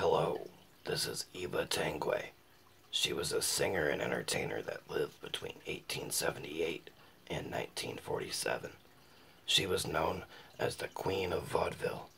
Hello, this is Eva Tanguay. She was a singer and entertainer that lived between 1878 and 1947. She was known as the Queen of Vaudeville.